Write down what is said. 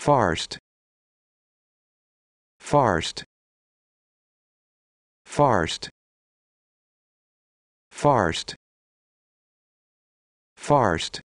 Farst. Farst. Farst. Farst. Farst.